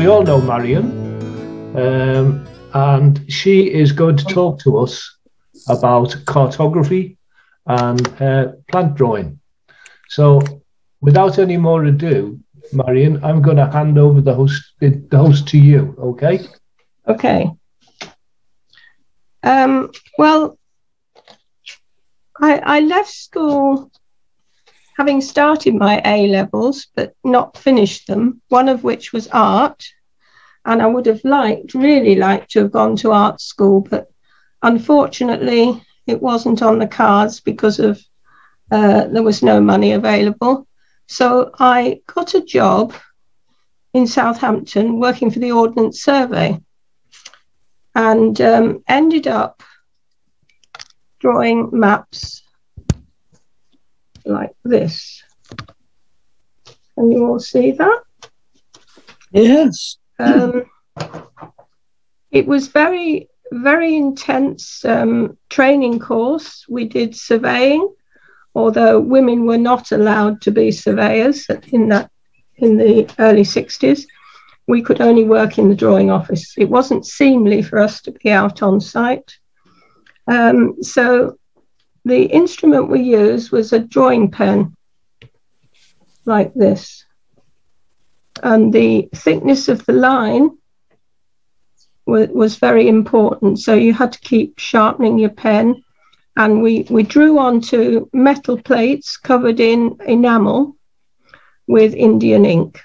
we all know Marion, um, and she is going to talk to us about cartography and uh, plant drawing. So, without any more ado, Marion, I'm going to hand over the host the host to you. Okay. Okay. Um, well, I, I left school having started my A levels, but not finished them, one of which was art. And I would have liked, really liked to have gone to art school, but unfortunately, it wasn't on the cards because of uh, there was no money available. So I got a job in Southampton working for the Ordnance Survey and um, ended up drawing maps like this. Can you all see that? Yes. Um, it was very, very intense um, training course. We did surveying, although women were not allowed to be surveyors in that in the early 60s. We could only work in the drawing office. It wasn't seemly for us to be out on site. Um, so the instrument we used was a drawing pen like this. And the thickness of the line was, very important. So you had to keep sharpening your pen. And we, we drew onto metal plates covered in enamel with Indian ink.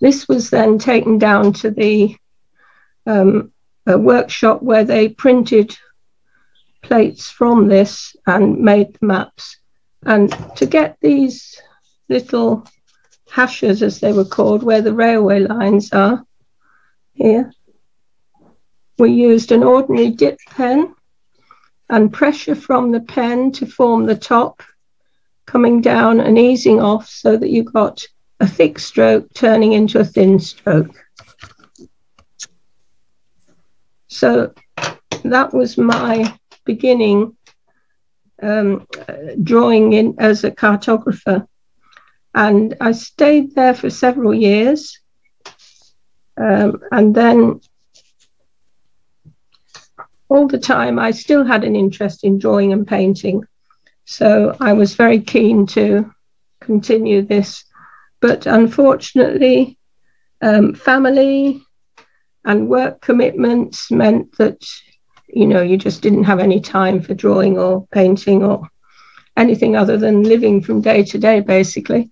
This was then taken down to the um, workshop where they printed plates from this and made the maps. And to get these little hashes, as they were called, where the railway lines are here, we used an ordinary dip pen and pressure from the pen to form the top, coming down and easing off so that you got a thick stroke turning into a thin stroke. So that was my beginning um, drawing in as a cartographer. And I stayed there for several years. Um, and then all the time, I still had an interest in drawing and painting. So I was very keen to continue this. But unfortunately, um, family and work commitments meant that you know, you just didn't have any time for drawing or painting or anything other than living from day to day, basically.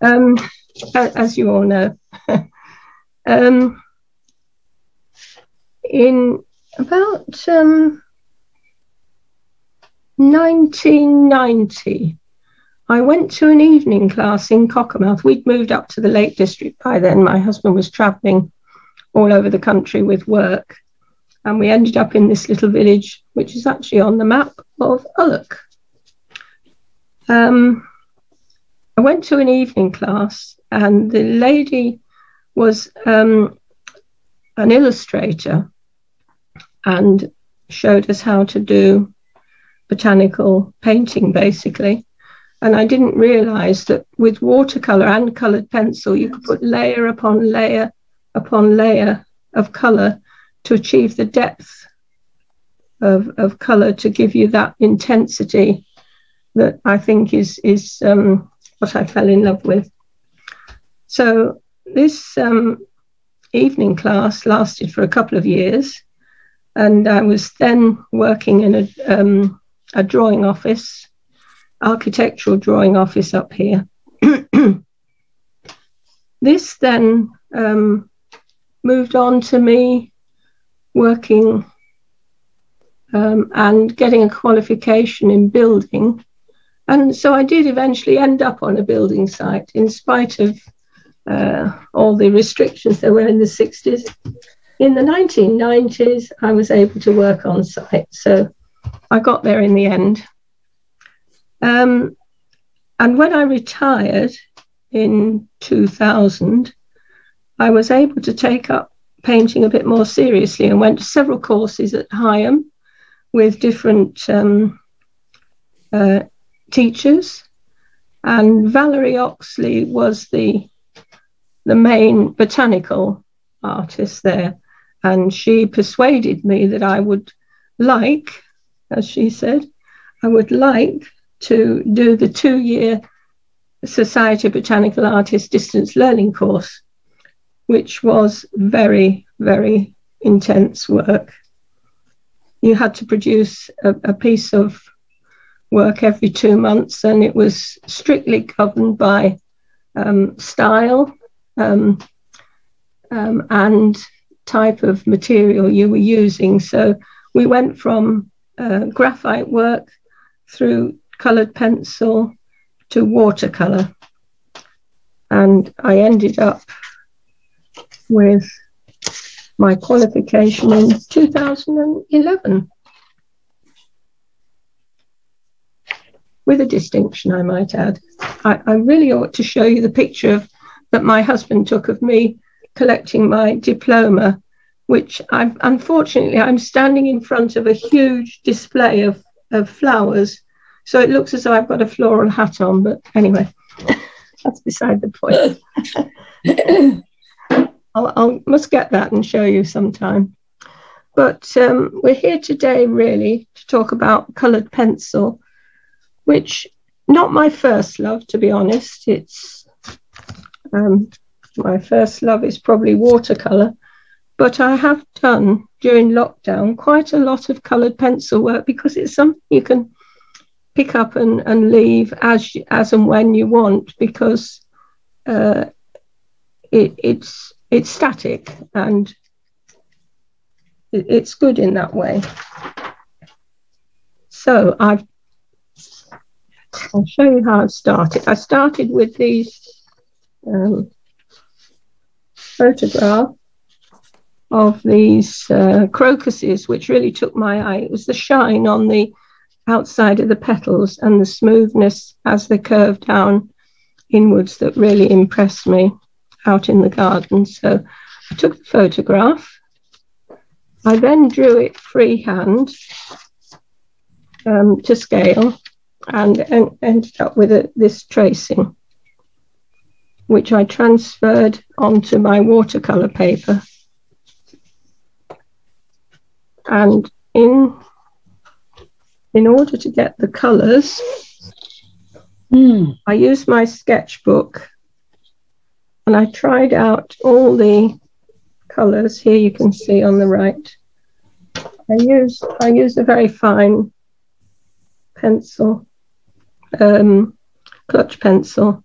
Um, as you all know. um, in about um, 1990, I went to an evening class in Cockermouth. We'd moved up to the Lake District by then. My husband was traveling all over the country with work and we ended up in this little village, which is actually on the map of Ullock. Um, I went to an evening class, and the lady was um, an illustrator and showed us how to do botanical painting, basically. And I didn't realize that with watercolor and colored pencil, you could put layer upon layer upon layer of color to achieve the depth of, of color to give you that intensity that I think is is um, what I fell in love with. So this um, evening class lasted for a couple of years, and I was then working in a, um, a drawing office, architectural drawing office up here. this then um, moved on to me working um, and getting a qualification in building. And so I did eventually end up on a building site in spite of uh, all the restrictions there were in the 60s. In the 1990s, I was able to work on site. So I got there in the end. Um, and when I retired in 2000, I was able to take up painting a bit more seriously and went to several courses at Higham, with different um, uh, teachers, and Valerie Oxley was the the main botanical artist there, and she persuaded me that I would like, as she said, I would like to do the two-year Society of Botanical Artists distance learning course, which was very, very intense work. You had to produce a, a piece of work every two months, and it was strictly governed by um, style um, um, and type of material you were using. So we went from uh, graphite work through coloured pencil to watercolour. And I ended up with my qualification in 2011 with a distinction, I might add. I, I, really ought to show you the picture that my husband took of me collecting my diploma, which i unfortunately I'm standing in front of a huge display of, of flowers. So it looks as though I've got a floral hat on, but anyway, that's beside the point. I must get that and show you sometime. But um, we're here today really to talk about coloured pencil, which not my first love, to be honest. It's um, my first love is probably watercolour, but I have done during lockdown quite a lot of coloured pencil work because it's something you can pick up and, and leave as as and when you want because uh, it, it's it's static and it's good in that way. So I've I'll show you how I've started. I started with these um, photograph of these uh, crocuses, which really took my eye. It was the shine on the outside of the petals and the smoothness as they curved down inwards that really impressed me out in the garden. So I took the photograph. I then drew it freehand um, to scale and, and ended up with a, this tracing, which I transferred onto my watercolor paper. And in, in order to get the colors, mm. I used my sketchbook and I tried out all the colors. Here you can see on the right. I used I used a very fine pencil, um, clutch pencil,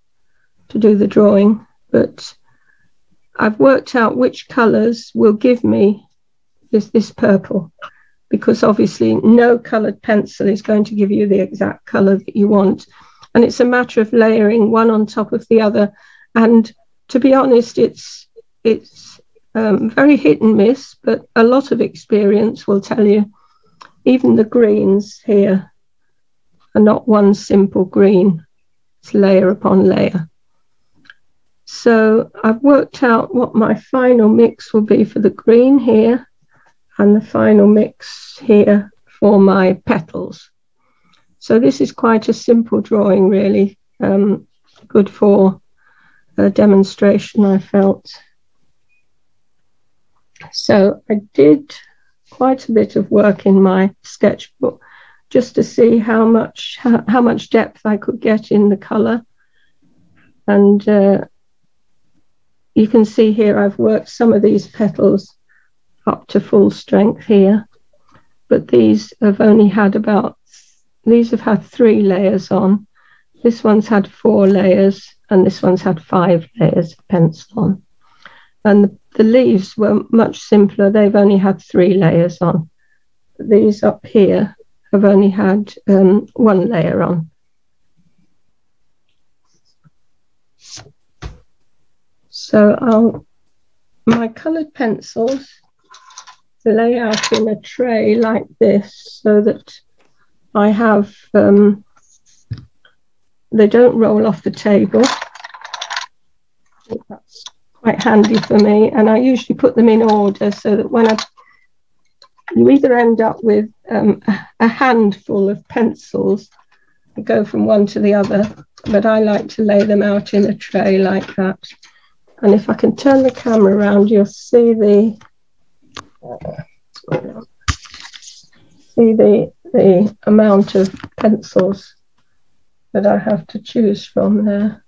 to do the drawing, but I've worked out which colors will give me this this purple, because obviously no colored pencil is going to give you the exact color that you want, and it's a matter of layering one on top of the other and to be honest, it's it's um, very hit and miss, but a lot of experience will tell you even the greens here are not one simple green, it's layer upon layer. So I've worked out what my final mix will be for the green here and the final mix here for my petals. So this is quite a simple drawing really, um, good for a demonstration I felt. So I did quite a bit of work in my sketchbook just to see how much how, how much depth I could get in the color. And uh, you can see here I've worked some of these petals up to full strength here, but these have only had about, these have had three layers on. This one's had four layers and this one's had five layers of pencil on. And the, the leaves were much simpler. They've only had three layers on. These up here have only had um, one layer on. So I'll, my coloured pencils lay out in a tray like this so that I have um, they don't roll off the table. That's quite handy for me. And I usually put them in order so that when I you either end up with um, a handful of pencils go from one to the other, but I like to lay them out in a tray like that. And if I can turn the camera around, you'll see the see the the amount of pencils that I have to choose from there.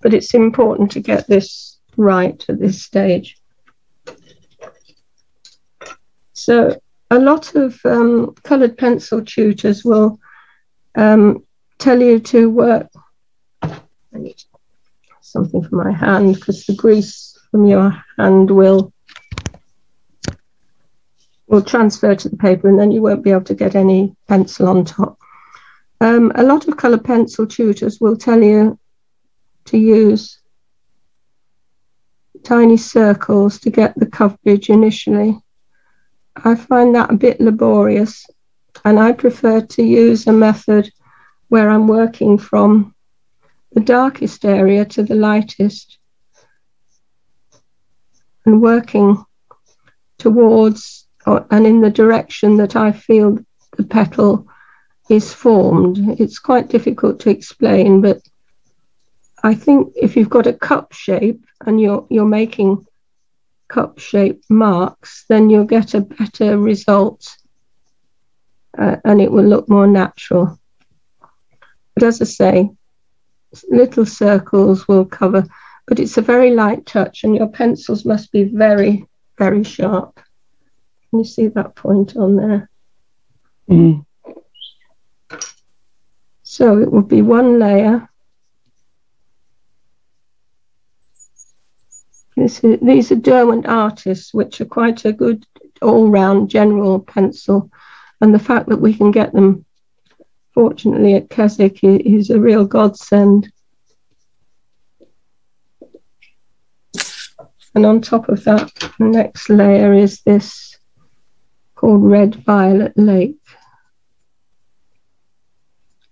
But it's important to get this right at this stage. So a lot of um, coloured pencil tutors will um, tell you to work. I need something for my hand because the grease from your hand will will transfer to the paper and then you won't be able to get any pencil on top. Um, a lot of coloured pencil tutors will tell you to use tiny circles to get the coverage initially. I find that a bit laborious and I prefer to use a method where I'm working from the darkest area to the lightest and working towards and in the direction that I feel the petal is formed. It's quite difficult to explain, but I think if you've got a cup shape and you're you're making cup shaped marks, then you'll get a better result uh, and it will look more natural. But as I say, little circles will cover, but it's a very light touch and your pencils must be very, very sharp. Can you see that point on there? Mm. So it will be one layer. Is, these are Derwent artists, which are quite a good all-round general pencil. And the fact that we can get them, fortunately, at Keswick is a real godsend. And on top of that, the next layer is this called Red Violet Lake.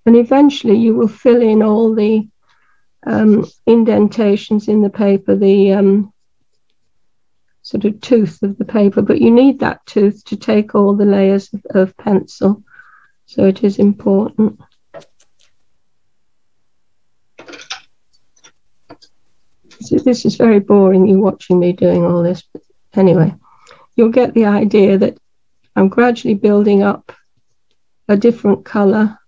And eventually you will fill in all the um, indentations in the paper, the um, sort of tooth of the paper, but you need that tooth to take all the layers of, of pencil. So it is important. this is very boring, you watching me doing all this, but anyway, you'll get the idea that I'm gradually building up a different color.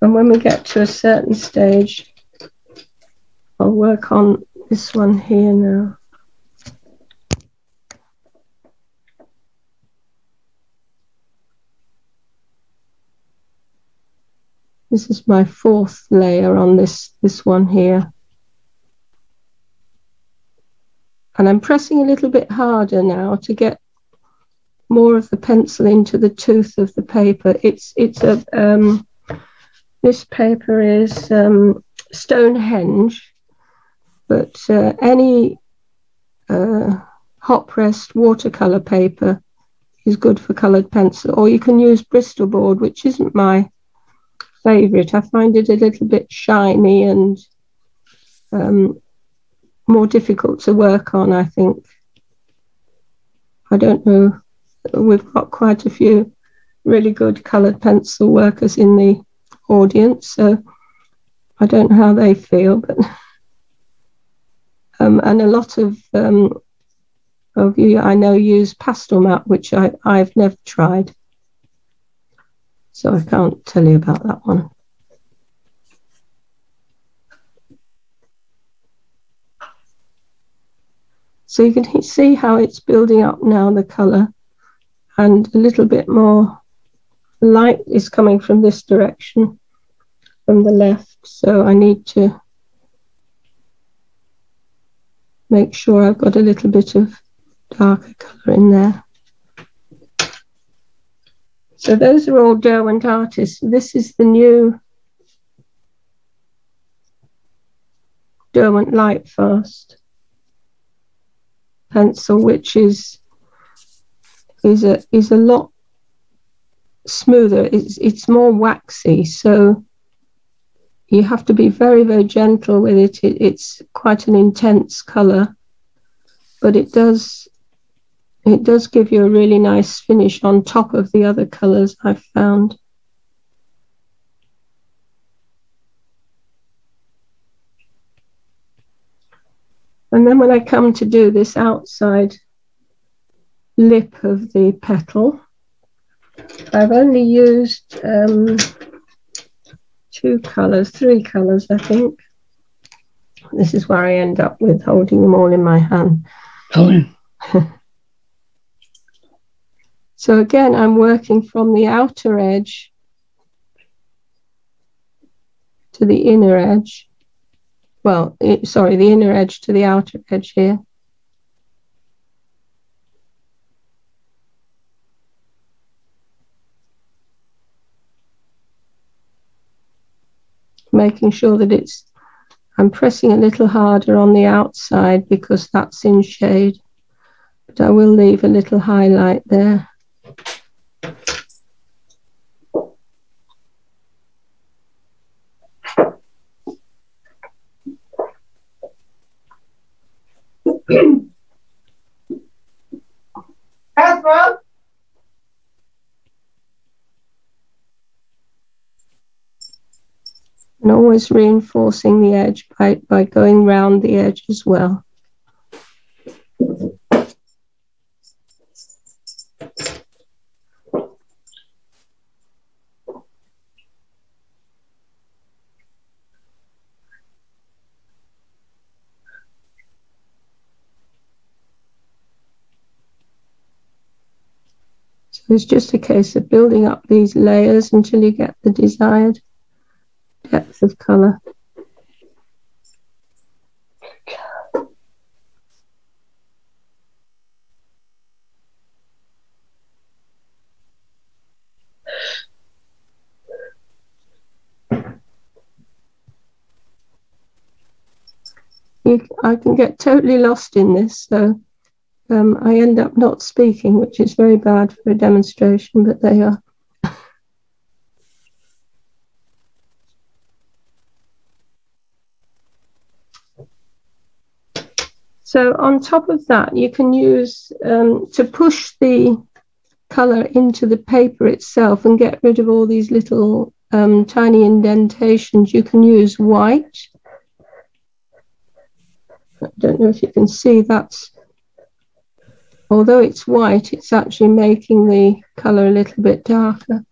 And when we get to a certain stage, I'll work on this one here now. This is my fourth layer on this, this one here. And I'm pressing a little bit harder now to get more of the pencil into the tooth of the paper. It's, it's a, um, this paper is um, Stonehenge, but uh, any uh, hot pressed watercolor paper is good for colored pencil, or you can use Bristol board, which isn't my favourite. I find it a little bit shiny and um, more difficult to work on, I think. I don't know. We've got quite a few really good coloured pencil workers in the audience, so I don't know how they feel, but um, and a lot of um, of you I know use Pastel Pastelmat, which I, I've never tried. So I can't tell you about that one. So you can see how it's building up now, the colour, and a little bit more light is coming from this direction, from the left. So I need to make sure I've got a little bit of darker colour in there. So those are all Derwent artists. This is the new Derwent Lightfast pencil, which is is a is a lot smoother. It's it's more waxy, so you have to be very very gentle with it. it it's quite an intense color, but it does it does give you a really nice finish on top of the other colors I've found. And then when I come to do this outside lip of the petal, I've only used um, two colours, three colours, I think. This is where I end up with holding them all in my hand. Oh, so again, I'm working from the outer edge to the inner edge. Well, it, sorry, the inner edge to the outer edge here. Making sure that it's, I'm pressing a little harder on the outside because that's in shade, but I will leave a little highlight there. Always reinforcing the edge by, by going round the edge as well. So it's just a case of building up these layers until you get the desired depth of color. I can get totally lost in this, so um, I end up not speaking, which is very bad for a demonstration, but they are. So on top of that, you can use um, to push the color into the paper itself and get rid of all these little um, tiny indentations. You can use white. I don't know if you can see that's, although it's white, it's actually making the color a little bit darker.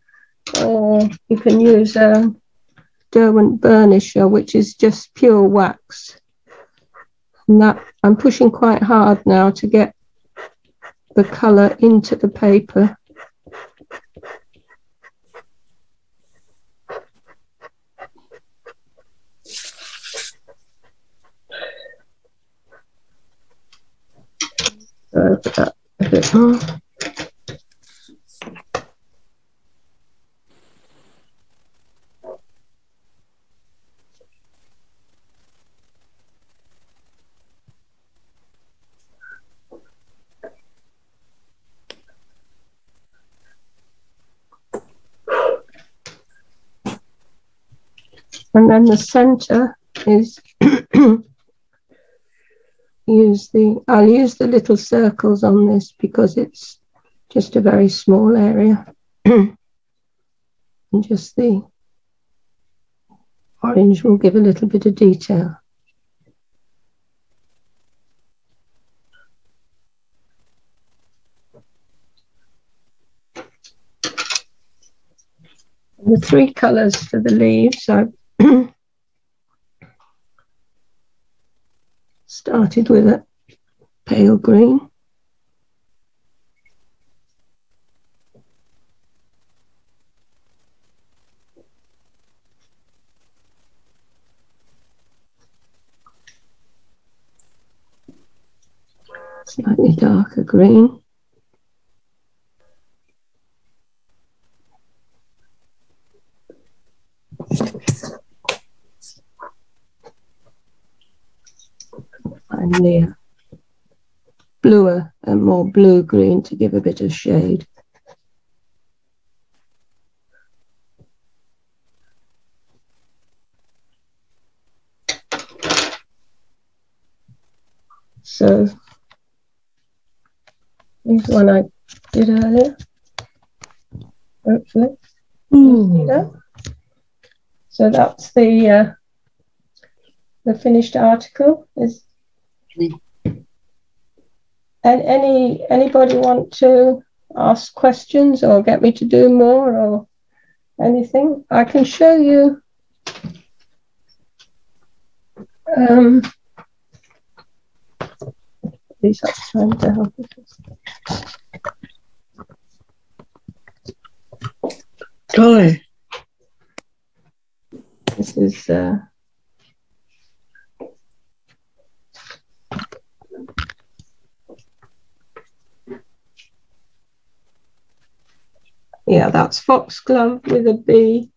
Or you can use a Derwent burnisher, which is just pure wax. That I'm pushing quite hard now to get the colour into the paper. So that a bit more. And then the center is use the, I'll use the little circles on this because it's just a very small area. and just the orange will give a little bit of detail. the three colors for the leaves, I started with a pale green. Slightly darker green. finally a bluer and more blue green to give a bit of shade. So here's one I did earlier. Hopefully. Mm. So that's the uh, the finished article. Is and any anybody want to ask questions or get me to do more or anything? I can show you. Um, these up time to help us. Golly. This is uh, yeah, that's foxglove with a bee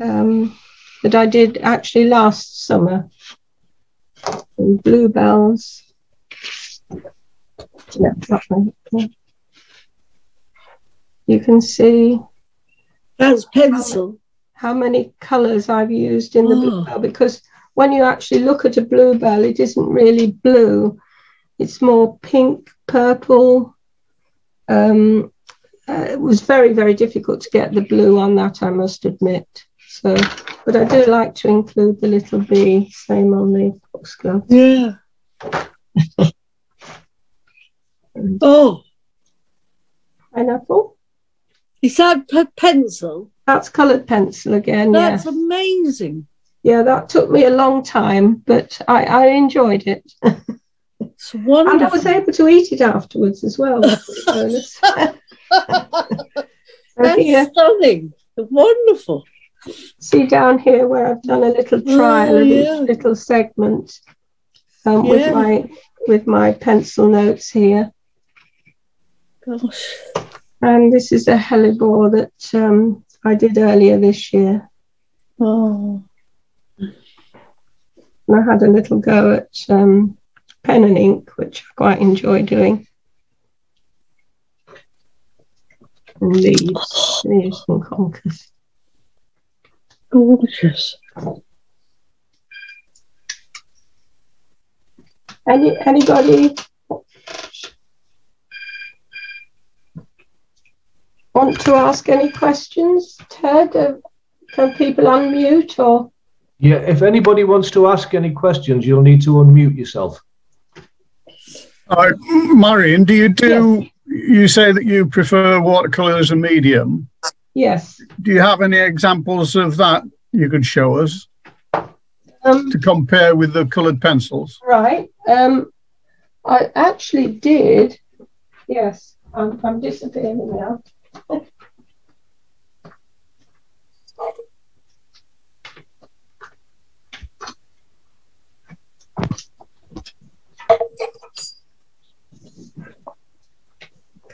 um, that I did actually last summer. And bluebells. Yeah, yeah. You can see That's pencil. how many colours I've used in the Oh. bluebell because when you actually look at a bluebell, it isn't really blue. It's more pink, purple. Um, uh, it was very, very difficult to get the blue on that, I must admit. So, but I do like to include the little bee, same on the foxglove. Yeah. oh, Pineapple. is that pe- pencil? That's coloured pencil again. That's amazing. Yeah, that took me a long time, but I, I enjoyed it. It's wonderful. And. I was able to eat it afterwards as well. which was a bonus. So That's stunning. Wonderful. see down here where I've done a little trial Oh, of each yeah. little segment um, Yeah. with my with my pencil notes here. Gosh. And this is a hellebore that um, I did earlier this year. Oh. And I had a little go at um, pen and ink, which I quite enjoy doing. And leaves, leaves and conkers. Gorgeous. Any anybody want to ask any questions, Ted? Uh, can people unmute or Yeah, if anybody wants to ask any questions, you'll need to unmute yourself. Uh, Marion, do you do? You say that you prefer watercolor as a medium. yes? Do you have any examples of that you could show us Um, to compare with the colored pencils? right. Um, I actually did. Yes, I'm, I'm disappearing now.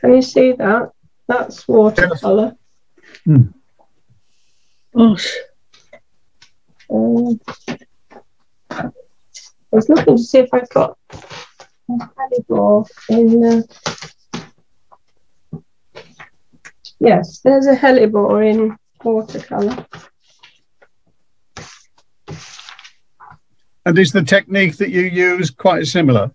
Can you see that? That's watercolor. Gosh. Um, I was looking to see if I've got a hellebore in. Uh, yes, there's a hellebore in watercolor. And is the technique that you use quite similar?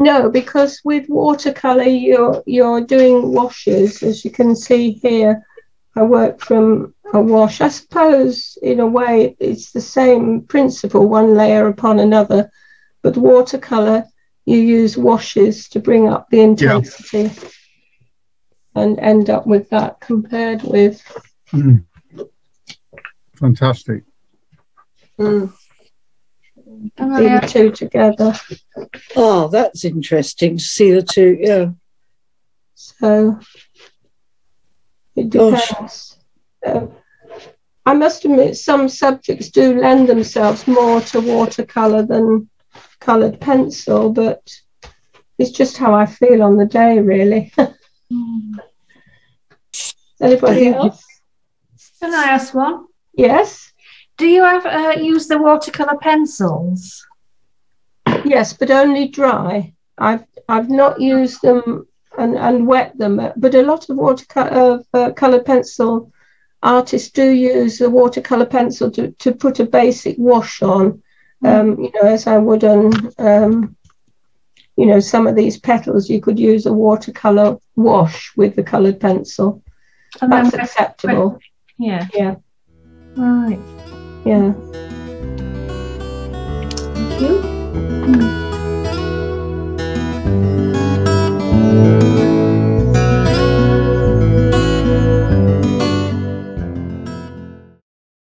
No, because with watercolor you're you're doing washes, as you can see here. I work from a wash. I suppose in a way it's the same principle, one layer upon another, but watercolor you use washes to bring up the intensity and end up with that compared with Mm. Fantastic. mm, the two together. Oh, that's interesting to see the two. Yeah. So it Gosh. depends. Um, I must admit, some subjects do lend themselves more to watercolor than colored pencil, but it's just how I feel on the day, really. Anybody else? Can I ask one? Yes. Do you ever uh, use the watercolor pencils? Yes, but only dry. I've I've not used them and, and wet them, but a lot of watercolor uh, colored pencil artists do use a watercolor pencil to, to put a basic wash on, um, you know, as I would on, um, you know, some of these petals, you could use a watercolor wash with the colored pencil. And That's acceptable. Yeah. Yeah, Right. Yeah. Thank you. Hmm.